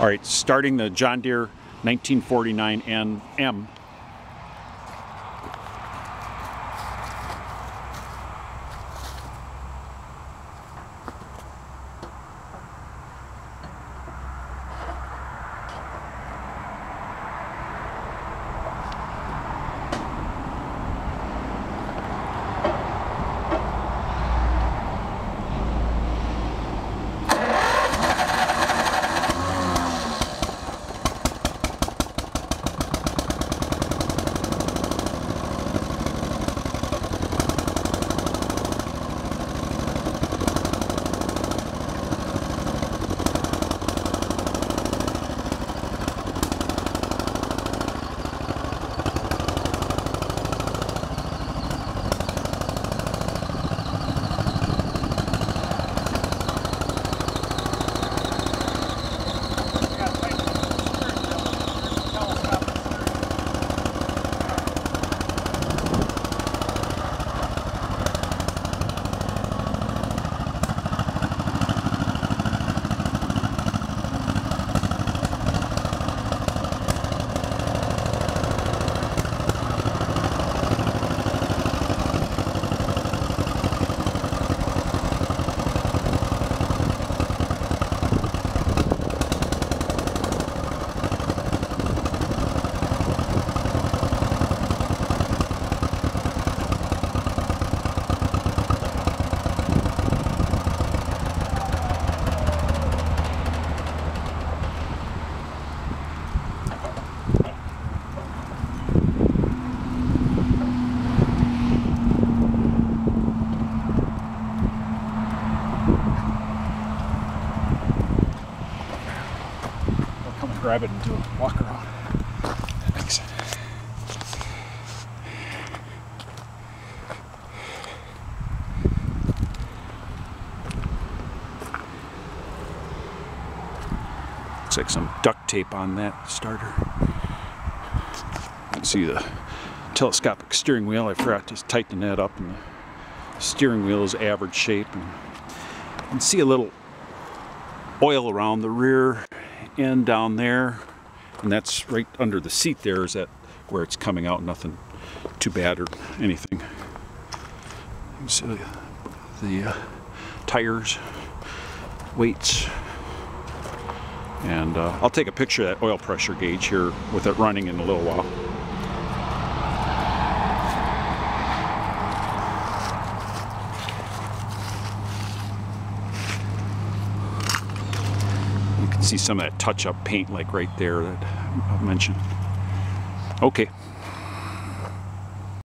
All right, starting the John Deere 1949 NM. I'll come and grab it and do a walk around. Thanks. Looks like some duct tape on that starter. Can see the telescopic steering wheel. I forgot to tighten that up and the steering wheel is average shape. And can see a little oil around the rear end down there. And that's right under the seat there is that where it's coming out? Nothing too bad or anything. You can see the uh, tires weights. And uh, I'll take a picture of that oil pressure gauge here with it running in a little while see some of that touch-up paint like right there that I mentioned. Okay.